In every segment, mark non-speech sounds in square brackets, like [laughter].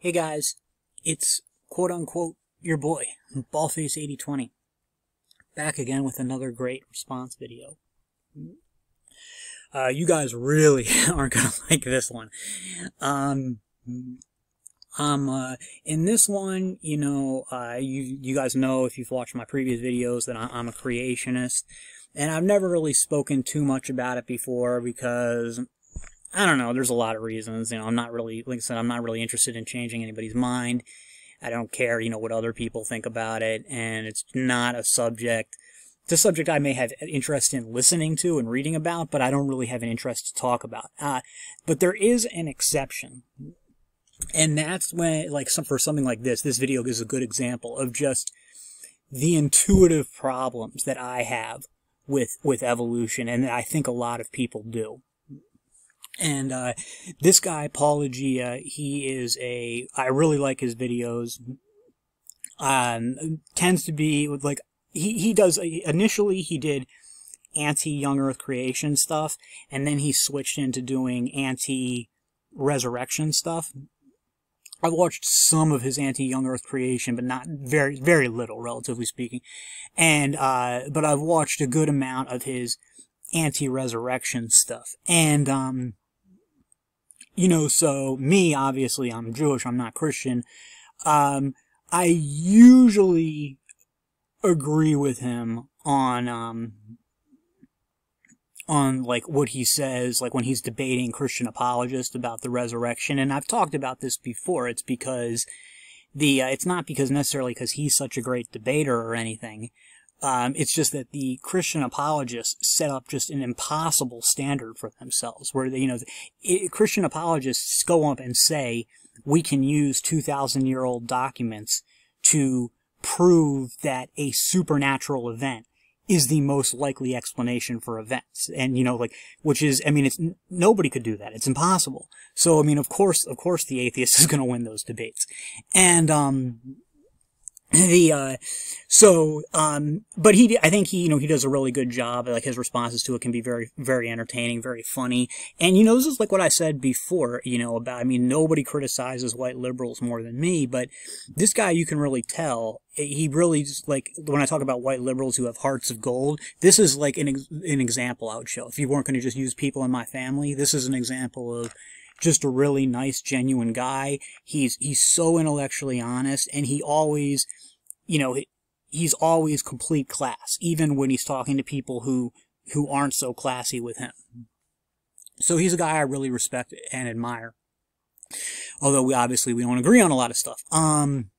Hey guys, it's quote unquote your boy, Ballface8020, back again with another great response video. Uh, you guys really [laughs] aren't gonna [laughs] like this one. Um, um, uh, in this one, you know, uh, you, you guys know if you've watched my previous videos that I'm a creationist, and I've never really spoken too much about it before because I don't know. There's a lot of reasons. You know, I'm not really, like I said, I'm not really interested in changing anybody's mind. I don't care, you know, what other people think about it, and it's not a subject. It's a subject I may have interest in listening to and reading about, but I don't really have an interest to talk about. Uh, but there is an exception, and that's when, like, some, for something like this, this video is a good example of just the intuitive problems that I have with with evolution, and I think a lot of people do. And uh, this guy, Paulogia, he is a. I really like his videos. Um, tends to be like he he does. Initially, he did anti Young Earth creation stuff, and then he switched into doing anti resurrection stuff. I've watched some of his anti Young Earth creation, but not very very little, relatively speaking. And uh, but I've watched a good amount of his anti resurrection stuff, and um you know, so me, obviously, I'm Jewish, I'm not Christian. Um, I usually agree with him on, um, on like what he says, like when he's debating Christian apologists about the resurrection. And I've talked about this before. It's because the, uh, it's not because necessarily because he's such a great debater or anything. Um, it's just that the Christian apologists set up just an impossible standard for themselves, where they, you know, it, Christian apologists go up and say we can use 2,000 year old documents to prove that a supernatural event is the most likely explanation for events. And, you know, like, which is, I mean, it's, nobody could do that. It's impossible. So, I mean, of course, of course the atheist [laughs] is going to win those debates. And, um, the uh so um but he i think he you know he does a really good job. Like his responses to it can be very very entertaining very funny. And you know this is like what i said before you know about i mean nobody criticizes white liberals more than me but this guy you can really tell he really like when i talk about white liberals who have hearts of gold this is like an, an example i would show. If you weren't going to just use people in my family this is an example of just a really nice, genuine guy. He's he's so intellectually honest, and he always, you know, he's always complete class, even when he's talking to people who who aren't so classy with him. So he's a guy I really respect and admire. Although we obviously we don't agree on a lot of stuff. Um,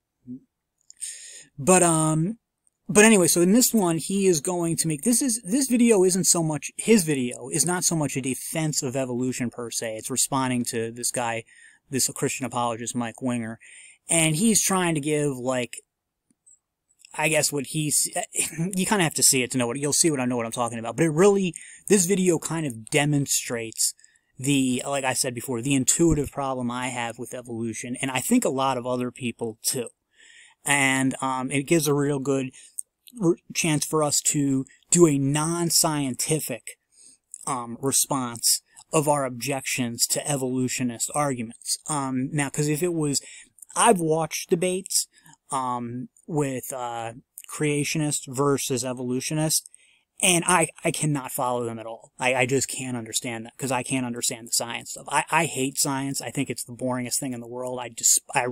but um, but anyway, so in this one, he is going to make, this is, this video isn't so much, his video is not so much a defense of evolution per se. It's responding to this guy, this Christian apologist, Mike Winger. And he's trying to give, like, I guess what he's, [laughs] you kind of have to see it to know what, you'll see what I know what I'm talking about. But it really, this video kind of demonstrates the, like I said before, the intuitive problem I have with evolution. And I think a lot of other people too and um, it gives a real good chance for us to do a non-scientific um, response of our objections to evolutionist arguments. Um, now, because if it was, I've watched debates um, with uh, creationists versus evolutionists, and I, I cannot follow them at all. I, I just can't understand that because I can't understand the science stuff. I, I hate science. I think it's the boringest thing in the world. I just, I,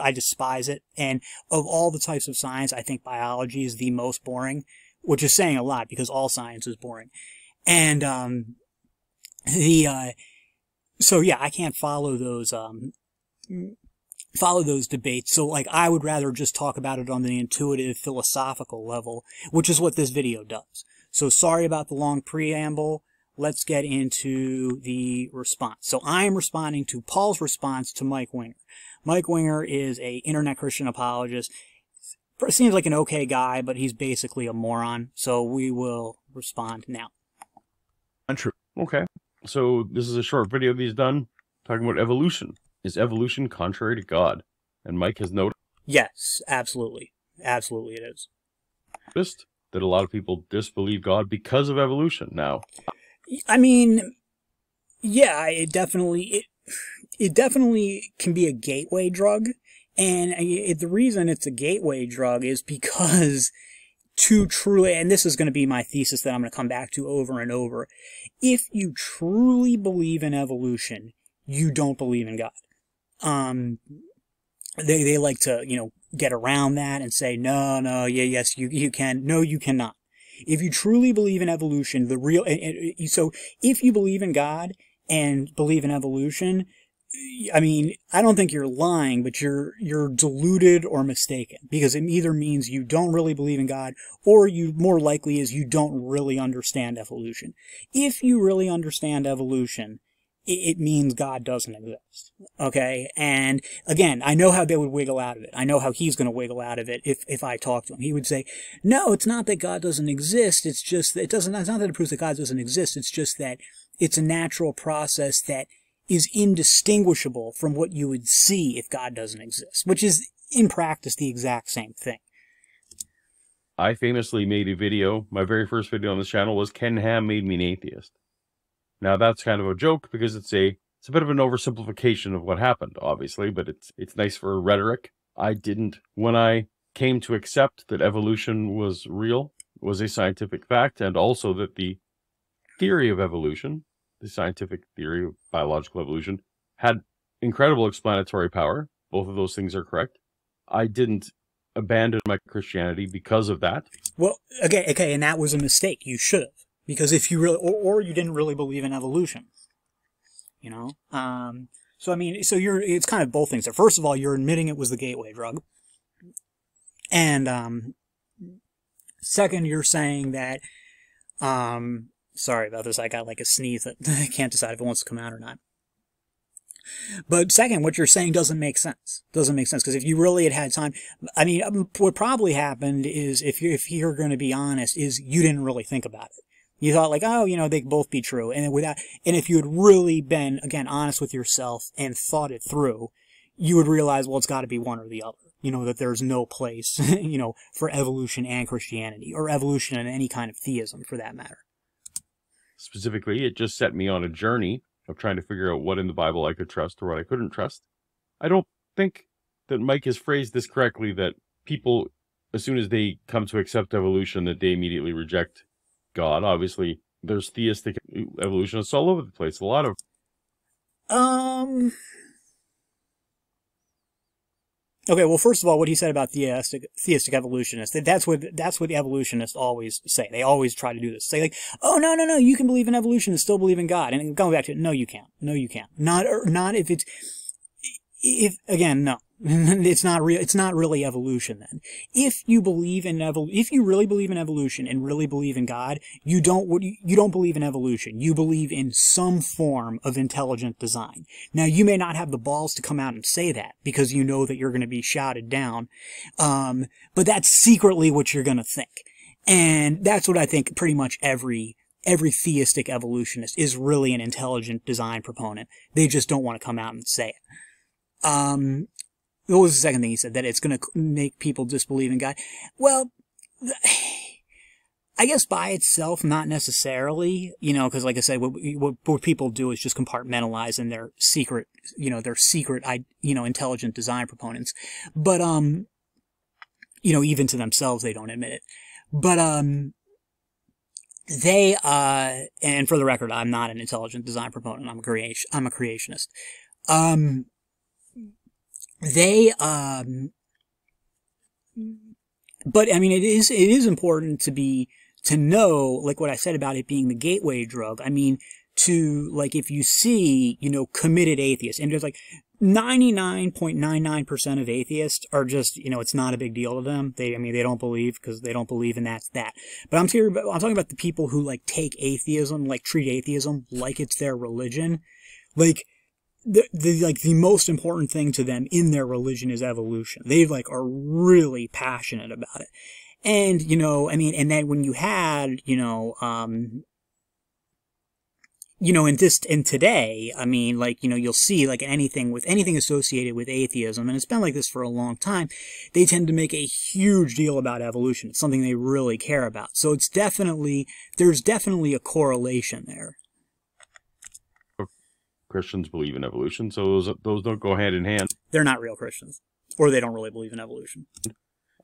I despise it. And of all the types of science, I think biology is the most boring, which is saying a lot because all science is boring. And, um, the, uh, so yeah, I can't follow those, um, follow those debates. So like I would rather just talk about it on the intuitive philosophical level, which is what this video does. So sorry about the long preamble. Let's get into the response. So I'm responding to Paul's response to Mike Winger. Mike Winger is a internet Christian apologist. Seems like an okay guy, but he's basically a moron. So we will respond now. Untrue. Okay. So this is a short video that he's done talking about evolution. Is evolution contrary to God? And Mike has noted. Yes, absolutely. Absolutely it is. Just that a lot of people disbelieve God because of evolution now. I mean, yeah, it definitely it it definitely can be a gateway drug. And it, the reason it's a gateway drug is because to truly, and this is going to be my thesis that I'm going to come back to over and over. If you truly believe in evolution, you don't believe in God. Um, they, they like to, you know, get around that and say, no, no, yeah, yes, you, you can. No, you cannot. If you truly believe in evolution, the real, so if you believe in God and believe in evolution, I mean, I don't think you're lying, but you're you're deluded or mistaken because it either means you don't really believe in God or you more likely is you don't really understand evolution. If you really understand evolution, it, means God doesn't exist. Okay? And again, I know how they would wiggle out of it. I know how he's going to wiggle out of it if if I talk to him. He would say, "No, it's not that God doesn't exist. It's just that it doesn't it's not that it proves that God doesn't exist. It's just that it's a natural process that is indistinguishable from what you would see if God doesn't exist, which is in practice the exact same thing. I famously made a video. My very first video on this channel was Ken Ham made me an atheist. Now that's kind of a joke because it's a it's a bit of an oversimplification of what happened, obviously, but it's it's nice for rhetoric. I didn't when I came to accept that evolution was real, was a scientific fact, and also that the theory of evolution the scientific theory of biological evolution had incredible explanatory power. Both of those things are correct. I didn't abandon my Christianity because of that. Well, okay, okay, and that was a mistake. You should have, because if you really, or, or you didn't really believe in evolution, you know. Um, so I mean, so you're, it's kind of both things. So first of all, you're admitting it was the gateway drug, and um, second, you're saying that um, Sorry about this. I got like a sneeze that [laughs] I can't decide if it wants to come out or not. But second, what you're saying doesn't make sense. Doesn't make sense because if you really had had time, I mean, what probably happened is if you if you're going to be honest, is you didn't really think about it. You thought like, oh, you know, they both be true, and without, and if you had really been again honest with yourself and thought it through, you would realize, well, it's got to be one or the other. You know that there's no place, [laughs] you know, for evolution and Christianity or evolution and any kind of theism for that matter. Specifically, it just set me on a journey of trying to figure out what in the Bible I could trust or what I couldn't trust. I don't think that Mike has phrased this correctly that people, as soon as they come to accept evolution, that they immediately reject God. Obviously, there's theistic evolutionists all over the place. A lot of. Um, Okay, well, first of all, what he said about theistic, theistic evolutionists, that's what, that's what the evolutionists always say. They always try to do this. Say like, oh, no, no, no, you can believe in evolution and still believe in God. And going back to it, no, you can't. No, you can't. Not, not if it's, if, again, no. It's not real. It's not really evolution then. If you believe in evol, if you really believe in evolution and really believe in God, you don't, you don't believe in evolution. You believe in some form of intelligent design. Now, you may not have the balls to come out and say that because you know that you're going to be shouted down. Um, but that's secretly what you're going to think. And that's what I think pretty much every every theistic evolutionist is really an intelligent design proponent. They just don't want to come out and say it. Um, what was the second thing he said? That it's going to make people disbelieve in God. Well, I guess by itself, not necessarily, you know, because like I said, what, what, what, people do is just compartmentalize in their secret, you know, their secret, I you know, intelligent design proponents. But, um, you know, even to themselves, they don't admit it. But, um, they, uh, and for the record, I'm not an intelligent design proponent. I'm a creation, I'm a creationist. Um, they um but I mean it is it is important to be to know like what I said about it being the gateway drug. I mean to like if you see, you know, committed atheists and there's like 99.99% of atheists are just, you know, it's not a big deal to them. They, I mean, they don't believe because they don't believe and that's that. But I'm, about, I'm talking about the people who like take atheism, like treat atheism like it's their religion. Like, the, the like the most important thing to them in their religion is evolution. They like are really passionate about it. And, you know, I mean, and then when you had, you know, um, you know, in this, in today, I mean, like, you know, you'll see, like, anything with anything associated with atheism, and it's been like this for a long time, they tend to make a huge deal about evolution. It's something they really care about. So it's definitely, there's definitely a correlation there. Christians believe in evolution, so those those don't go hand in hand. They're not real Christians, or they don't really believe in evolution.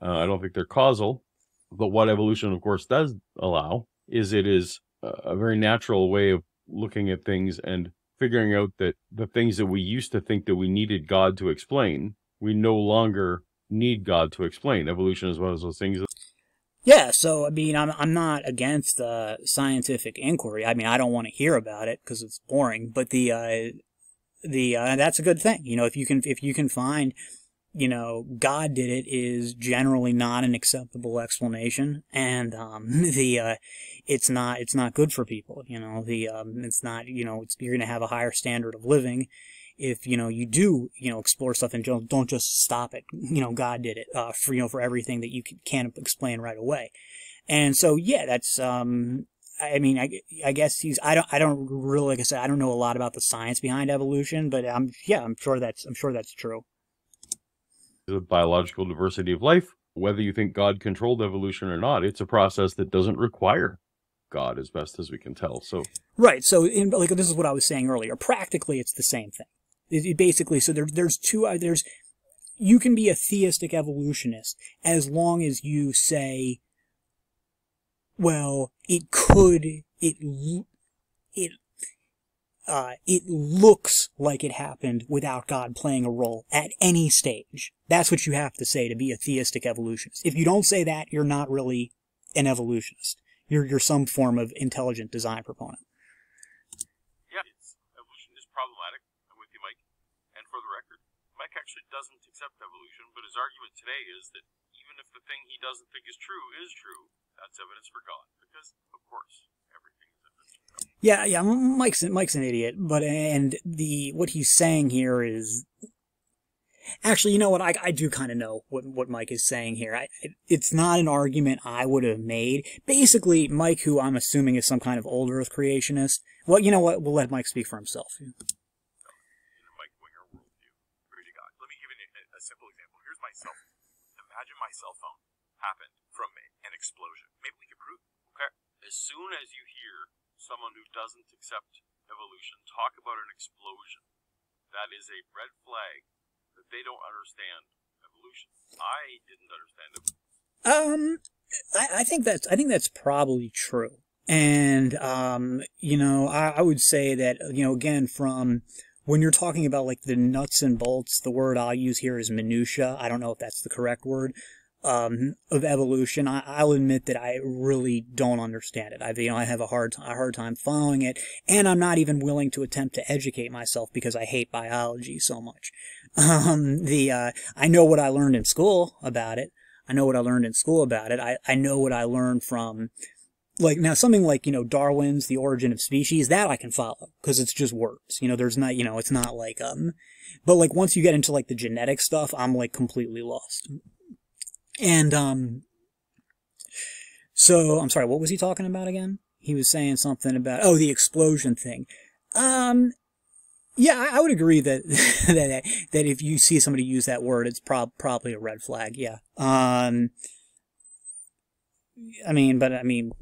Uh, I don't think they're causal, but what evolution, of course, does allow is it is a very natural way of looking at things and figuring out that the things that we used to think that we needed God to explain, we no longer need God to explain. Evolution is one of those things. Yeah, so I mean, I'm I'm not against uh, scientific inquiry. I mean, I don't want to hear about it because it's boring. But the uh, the uh, that's a good thing. You know, if you can if you can find, you know, God did it is generally not an acceptable explanation, and um, [laughs] the uh, it's not it's not good for people. You know, the um, it's not you know you're going to have a higher standard of living if you know you do you know explore stuff and don't, don't just stop it you know god did it uh, for you know for everything that you can't explain right away and so yeah that's um I mean, I, I guess he's. I don't. I don't really, like I said, I don't know a lot about the science behind evolution, but I'm. Yeah, I'm sure that's. I'm sure that's true. The biological diversity of life, whether you think God controlled evolution or not, it's a process that doesn't require God, as best as we can tell. So right. So, in, like this is what I was saying earlier. Practically, it's the same thing. It, basically, so there, there's two, uh, there's, you can be a theistic evolutionist as long as you say, well, it could, it, it, uh, it looks like it happened without God playing a role at any stage. That's what you have to say to be a theistic evolutionist. If you don't say that, you're not really an evolutionist. You're, you're some form of intelligent design proponent. Actually doesn't accept evolution, but his argument today is that even if the thing he doesn't think is true is true, that's evidence for God. Because, of course, everything is evidence for God. Yeah, yeah, Mike's, Mike's an idiot, but, and the, what he's saying here is, Actually, you know what? I, I do kind of know what, what Mike is saying here. I, it's not an argument I would have made. Basically, Mike, who I'm assuming is some kind of old Earth creationist, well, you know what? We'll let Mike speak for himself. Cell phone happened from an explosion. Maybe we can prove it. Okay. As soon as you hear someone who doesn't accept evolution talk about an explosion, that is a red flag that they don't understand evolution. I didn't understand it. Um, I, I think that's I think that's probably true. And um, you know, I, I would say that you know, again, from when you're talking about like the nuts and bolts, the word I'll use here is minutia. I don't know if that's the correct word. Um, of evolution, I, will admit that I really don't understand it. I, you know, I have a hard, a hard time following it, and I'm not even willing to attempt to educate myself because I hate biology so much. [laughs] Um, the, uh, I know what I learned in school about it. I know what I learned in school about it. I, I know what I learned from, like now something like you know Darwin's The Origin of Species that I can follow because it's just words. You know, there's not you know it's not like um, but like once you get into like the genetic stuff, I'm like completely lost. And um, so I'm sorry, what was he talking about again? He was saying something about oh the explosion thing. Um, yeah, I, would agree that [laughs] that that if you see somebody use that word, it's prob probably a red flag. Yeah. Um. I mean, but I mean,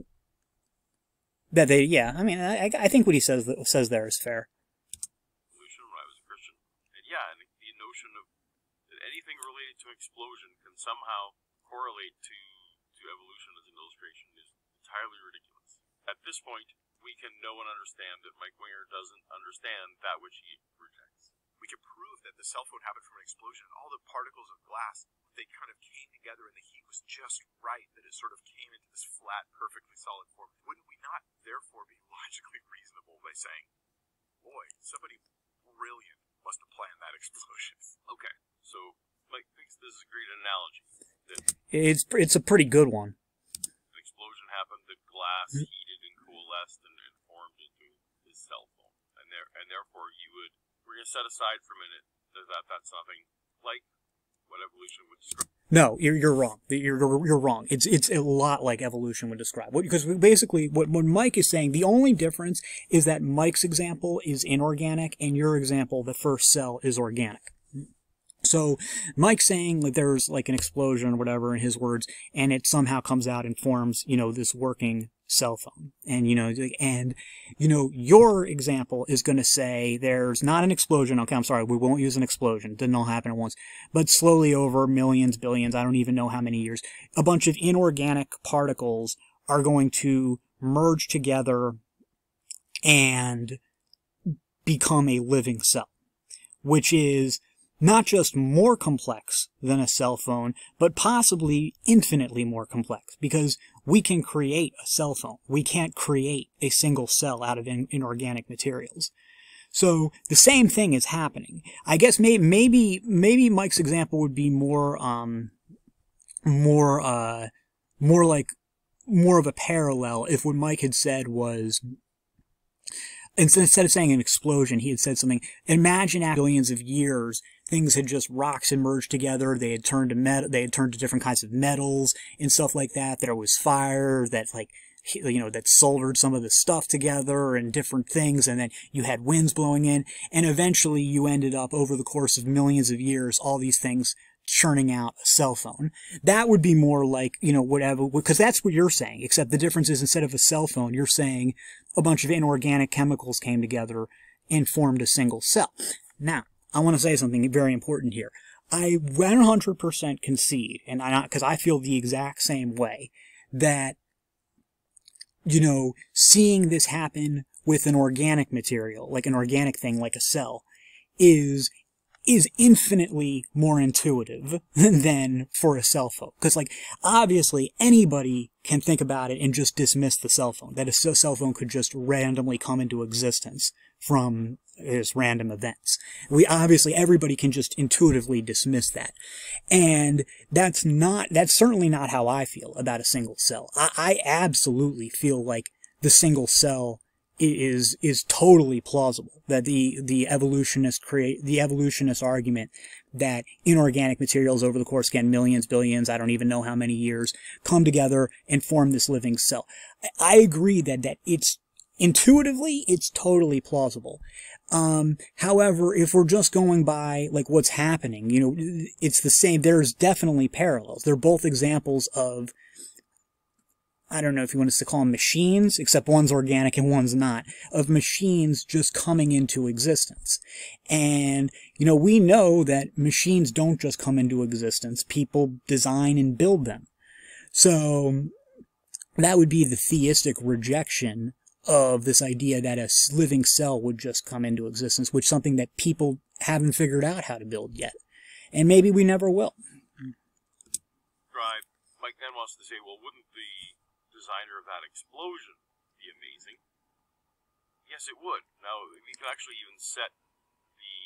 that they, yeah. I mean, I, I think what he says says there is fair. Was a Christian, and yeah, and the notion of anything related to explosion somehow correlate to to evolution as an illustration is entirely ridiculous. At this point, we can know and understand that Mike Winger doesn't understand that which he rejects. We can prove that the cell phone happened from an explosion. All the particles of glass they kind of came together and the heat was just right that it sort of came into this flat, perfectly solid form. Wouldn't we not therefore be [laughs] logically reasonable by saying, boy, somebody brilliant must have planned that [laughs] explosion? Okay, so Mike thinks this is a great analogy. it's it's a pretty good one. An explosion happened, the glass mm. heated and coalesced and, and formed into his cell phone, and there and therefore you would we're gonna set aside for a minute that that's nothing like what evolution would describe. No, you're you're wrong. You're you're wrong. It's it's a lot like evolution would describe. Because basically, what what Mike is saying, the only difference is that Mike's example is inorganic, and your example, the first cell, is organic. So Mike's saying that there's like an explosion or whatever in his words, and it somehow comes out and forms, you know, this working cell phone. And, you know, and, you know, your example is going to say there's not an explosion. Okay, I'm sorry, we won't use an explosion. Didn't all happen at once. But slowly over millions, billions, I don't even know how many years, a bunch of inorganic particles are going to merge together and become a living cell, which is not just more complex than a cell phone, but possibly infinitely more complex because we can create a cell phone. We can't create a single cell out of in- inorganic materials. So the same thing is happening. I guess maybe maybe maybe Mike's example would be more um more uh more like more of a parallel if what Mike had said was instead of saying an explosion, he had said something. Imagine after billions of years, things had just rocks had merged together. They had turned to metal. They had turned to different kinds of metals and stuff like that. There was fire that like you know that soldered some of the stuff together and different things and then you had winds blowing in and eventually you ended up over the course of millions of years all these things churning out a cell phone. That would be more like, you know, whatever, because that's what you're saying, except the difference is instead of a cell phone, you're saying a bunch of inorganic chemicals came together and formed a single cell. Now, I want to say something very important here. I 100% concede, and I because I feel the exact same way, that, you know, seeing this happen with an organic material, like an organic thing, like a cell, is is infinitely more intuitive [laughs] than for a cell phone. Because, like, obviously anybody can think about it and just dismiss the cell phone. That a cell phone could just randomly come into existence from its random events. We obviously, everybody can just intuitively dismiss that. And that's not, that's certainly not how I feel about a single cell. I, I absolutely feel like the single cell is is totally plausible that the the evolutionist create the evolutionist argument that inorganic materials over the course again millions billions I don't even know how many years come together and form this living cell. I agree that that it's intuitively it's totally plausible. Um, however, if we're just going by like what's happening, you know, it's the same. There's definitely parallels. They're both examples of I don't know if you want us to call them machines, except one's organic and one's not, of machines just coming into existence. And, you know, we know that machines don't just come into existence. People design and build them. So, that would be the theistic rejection of this idea that a living cell would just come into existence, which is something that people haven't figured out how to build yet. And maybe we never will. Right. Mike then wants to say, well, wouldn't the designer of that explosion be amazing? Yes, it would. Now, we could actually even set the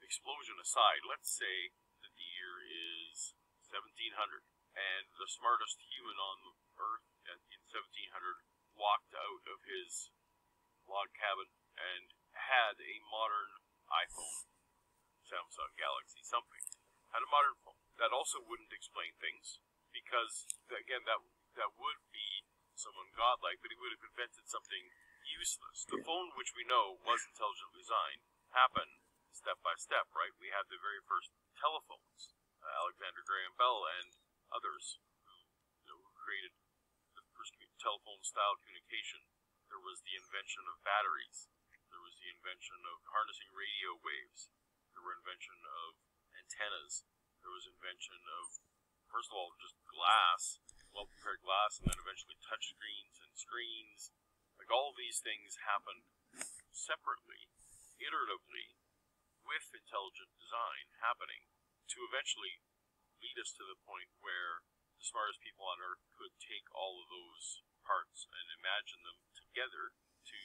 explosion aside. Let's say that the year is 1700, and the smartest human on Earth in 1700 walked out of his log cabin and had a modern iPhone, Samsung Galaxy something, had a modern phone. That also wouldn't explain things because, again, that that would be someone godlike, but he would have invented something useless. The phone, which we know was intelligently designed, happened step by step, right? We had the very first telephones, uh, Alexander Graham Bell and others who, you know, who created first telephone style communication. There was the invention of batteries. There was the invention of harnessing radio waves. There were invention of antennas. There was invention of, first of all, just glass well prepared glass, and then eventually touch screens and screens. Like all these things happened separately, iteratively, with intelligent design happening to eventually lead us to the point where the smartest people on Earth could take all of those parts and imagine them together to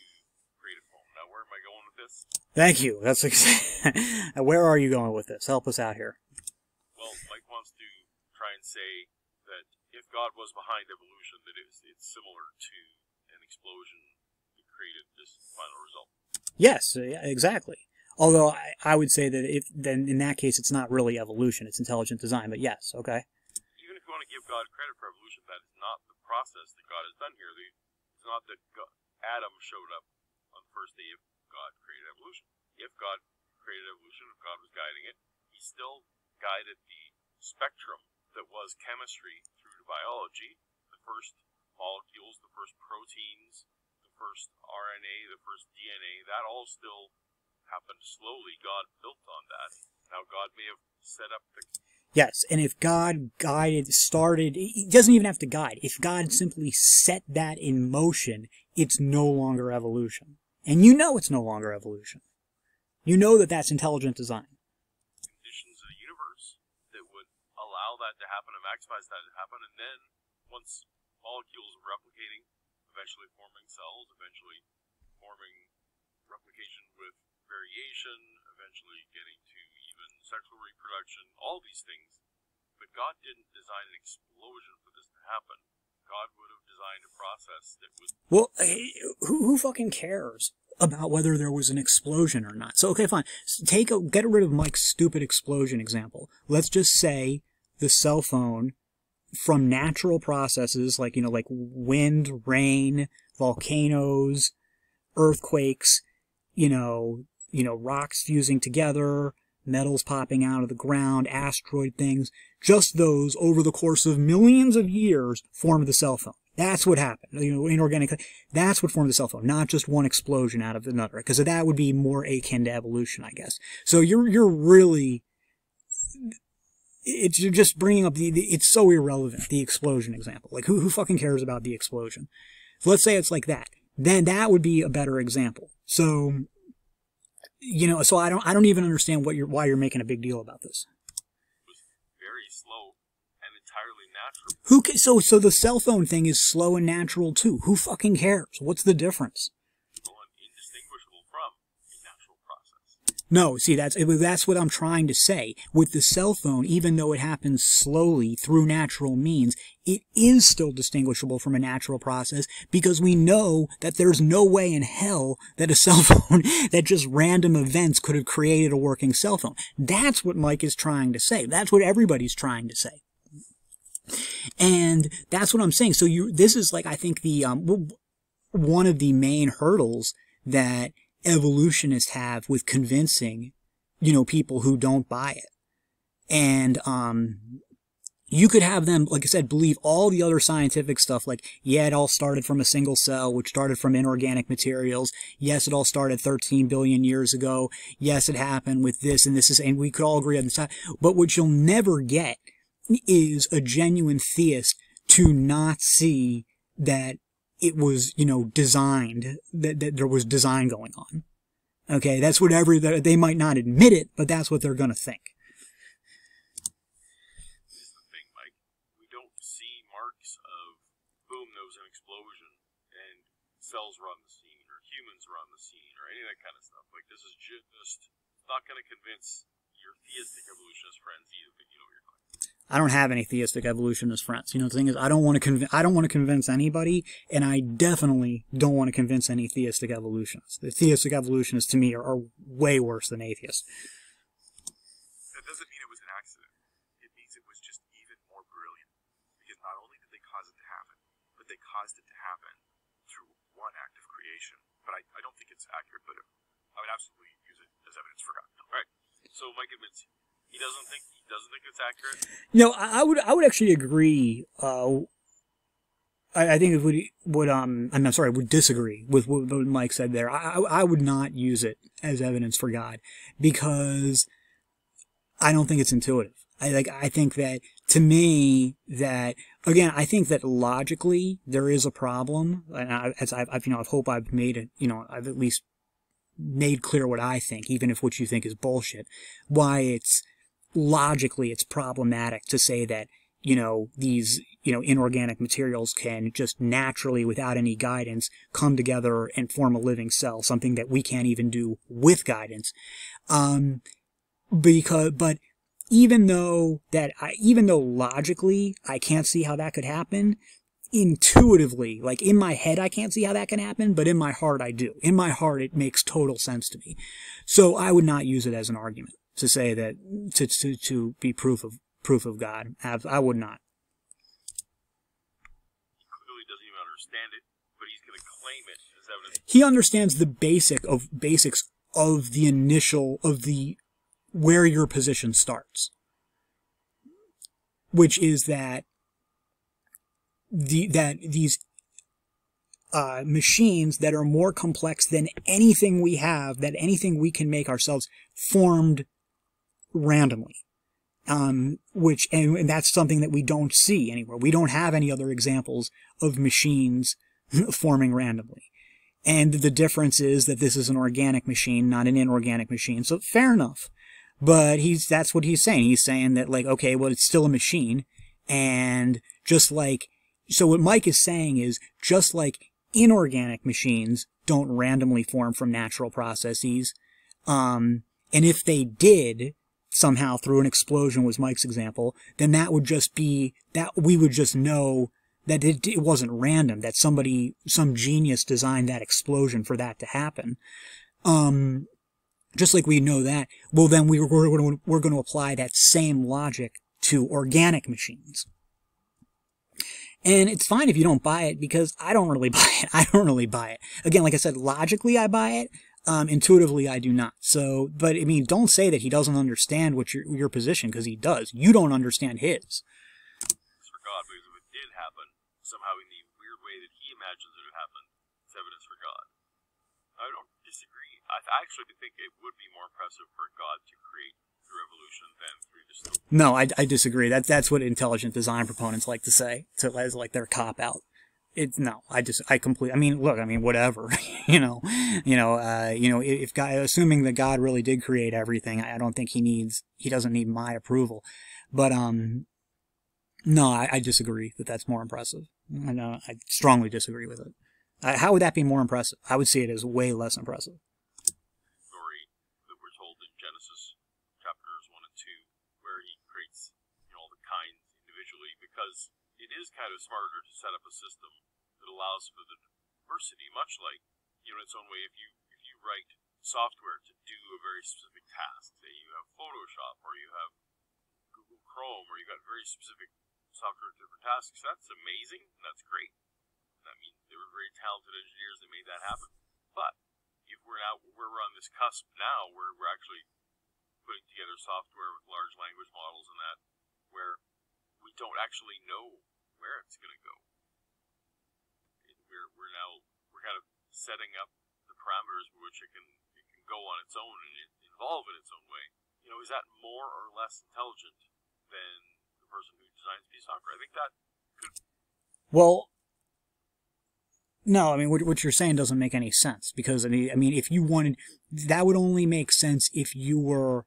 create a phone. Now, where am I going with this? Thank you. That's ex- [laughs] where are you going with this? Help us out here. Well, Mike wants to try and say that if God was behind evolution, that it's, it's similar to an explosion that created this final result. Yes, uh, exactly. Although I, I would say that if then in that case it's not really evolution; it's intelligent design. But yes, okay. Even if you want to give God credit for evolution, that is not process that God has done here. It's not that God, Adam showed up on the first day of God created evolution. If God created evolution, if God was guiding it, He still guided the spectrum that was chemistry through to biology, the first molecules, the first proteins, the first RNA, the first DNA, that all still happened slowly. God built on that. Now, God may have set up the Yes, and if God guided, started, he doesn't even have to guide. If God simply set that in motion, it's no longer evolution. And you know it's no longer evolution. You know that that's intelligent design. conditions of the universe that would allow that to happen and maximize that to happen. And then once molecules are replicating, eventually forming cells, eventually forming replication with variation, eventually getting to even sexual reproduction, all these things. But God didn't design an explosion for this to happen. God would have designed a process that would Well, who, who fucking cares about whether there was an explosion or not? So, okay, fine. Take a, get rid of Mike's stupid explosion example. Let's just say the cell phone from natural processes like, you know, like wind, rain, volcanoes, earthquakes, you know, you know, rocks fusing together, metals popping out of the ground, asteroid things, just those over the course of millions of years formed the cell phone. That's what happened. You know, inorganic, that's what formed the cell phone, not just one explosion out of another, because that would be more akin to evolution, I guess. So you're, you're really, it's, you're just bringing up the, the, it's so irrelevant, the explosion example. Like, who, who fucking cares about the explosion? So let's say it's like that. Then that would be a better example. So, you know, so I don't, I don't even understand what you're, why you're making a big deal about this. very slow and entirely natural. Who ca- so so the cell phone thing is slow and natural too. Who fucking cares? What's the difference? and indistinguishable from a natural process. No, see that's that's what I'm trying to say. With the cell phone, even though it happens slowly through natural means, it is still distinguishable from a natural process because we know that there's no way in hell that a [laughs] cell phone that just random events could have created a working cell phone. That's what Mike is trying to say. That's what everybody's trying to say. And that's what I'm saying. So you, this is like, I think the, um, one of the main hurdles that evolutionists have with convincing, you know, people who don't buy it. And, um, you could have them, like I said, believe all the other scientific stuff, like, yeah, it all started from a single cell, which started from inorganic materials. Yes, it all started 13 billion years ago. Yes, it happened with this and this is, and we could all agree on this. But what you'll never get is a genuine theist to not see that it was, you know, designed, that, that there was design going on. Okay, that's whatever, they might not admit it, but that's what they're gonna think. Is the thing, Mike. We don't see marks of boom, there was an explosion and cells run the scene or humans run the scene or any of that kind of stuff. Like this is just not going to convince your theistic evolutionist friends either. But you know what you're talking. I don't have any theistic evolutionist friends. You know, the thing is, I don't want to convince, I don't want to convince anybody, and I definitely don't want to convince any theistic evolutionists. The theistic evolutionists to me are, are way worse than atheists. That doesn't mean it was an accident. It means it was just even more brilliant. Because not only did they cause it to happen, but they caused it to happen through one act of creation. But I, I don't think it's accurate, but I would absolutely use it as evidence for God. All right. So Mike admits he doesn't think he doesn't think it's accurate. No, I, I would, I would actually agree, uh, I, I think it would, would, um, I'm not sorry, would disagree with what, what Mike said there. I, I I would not use it as evidence for God because I don't think it's intuitive. I like, I think that to me that, again, I think that logically there is a problem. And I, as I've, I've, you know, I hope I've made it, you know, I've at least made clear what I think, even if what you think is bullshit, why it's, logically it's problematic to say that you know these you know inorganic materials can just naturally without any guidance come together and form a living cell something that we can't even do with guidance. Um because but even though that I, even though logically I can't see how that could happen intuitively like in my head I can't see how that can happen but in my heart I do. In my heart it makes total sense to me. So I would not use it as an argument to say that to to to be proof of proof of God. I would not. He clearly doesn't even understand it, but he's going to claim it as evidence. He understands the basic of basics of the initial of the where your position starts, which is that the that these uh, machines that are more complex than anything we have, that anything we can make ourselves formed randomly. Um, which, and, and that's something that we don't see anywhere. We don't have any other examples of machines [laughs] forming randomly. And the difference is that this is an organic machine, not an inorganic machine. So fair enough. But he's, that's what he's saying. He's saying that like, okay, well, it's still a machine. And just like, so what Mike is saying is just like inorganic machines don't randomly form from natural processes. Um, and if they did, somehow through an explosion was Mike's example, then that would just be, that we would just know that it, it wasn't random, that somebody, some genius designed that explosion for that to happen. Um, just like we know that, well then we, we're, we're, we're going to apply that same logic to organic machines. And it's fine if you don't buy it because I don't really [laughs] buy it. I don't really buy it. Again, like I said, logically I buy it. Um, intuitively I do not. So, but I mean, don't say that he doesn't understand what your, your position because he does. You don't understand his. for God, because if it did happen, somehow in the weird way that he imagines it would happen, it's evidence for God. I don't disagree. I, I actually think it would be more impressive for God to create through evolution than through the No, I, I disagree. That that's what intelligent design proponents like to say. To as like their cop out. It no, I just I completely. I mean, look, I mean, whatever. [laughs] you know, you know, uh, you know, if God, assuming that God really did create everything, I don't think he needs. He doesn't need my approval. But um, no, I, I disagree that that's more impressive. I know I strongly disagree with it. Uh, how would that be more impressive? I would see it as way less impressive. story that we're told in Genesis chapters 1 and 2, where he creates you know, all the kinds individually, because it is kind of smarter to set up a system that allows for the diversity, much like, you know, in its own way, if you, if you write software to do a very specific task, say you have Photoshop or you have Google Chrome or you got very specific software for different tasks, that's amazing, that's great. I mean, they were very talented engineers that made that happen. But if we're now we're on this cusp now, where we're actually putting together software with large language models and that, where we don't actually know where it's going to go. And we're we're now we're kind of setting up the parameters which it can it can go on its own and it, evolve in its own way. You know, is that more or less intelligent than the person who designs of software? I think that could Well, no, I mean what, what you're saying doesn't make any sense because I mean, I mean, if you wanted, that would only make sense if you were,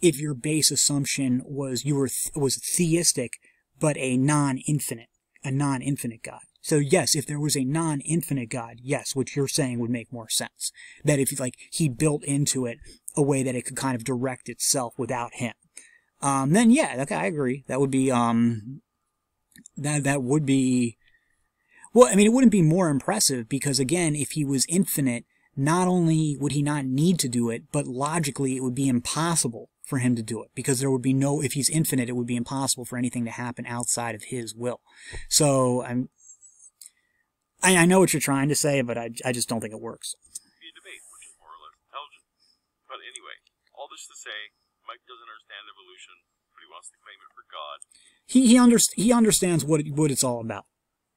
if your base assumption was you were was theistic, but a non-infinite, a non-infinite God. So yes, if there was a non-infinite God, yes, what you're saying would make more sense. That if like he built into it a way that it could kind of direct itself without him, um, then yeah, okay, I agree. That would be um, that that would be well, I mean, it wouldn't be more impressive because, again, if he was infinite, not only would he not need to do it, but logically it would be impossible for him to do it because there would be no, if he's infinite, it would be impossible for anything to happen outside of his will. So I'm, I, I know what you're trying to say, but I, I just don't think it works. debate, which is more or less intelligent. But anyway, all this to say, Mike doesn't understand evolution, but he wants to claim it for God. He, he, underst- he understands what, it, what it's all about.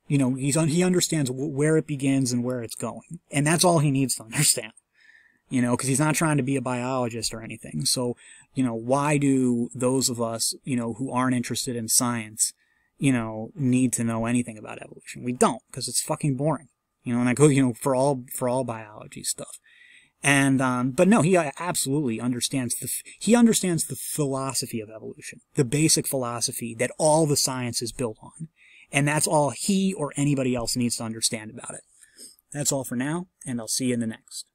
You know, he's on, he understands where it begins and where it's going. And that's all he needs to [laughs] understand. You know, because he's not trying to be a biologist or anything. So, you know, why do those of us, you know, who aren't interested in science, you know, need to know anything about evolution? We don't, because it's fucking boring. You know, and I go, you know, for all, for all biology stuff. And, um, but no, he absolutely understands the, he understands the philosophy of evolution, the basic philosophy that all the science is built on. And that's all he or anybody else needs to understand about it. That's all for now, and I'll see you in the next.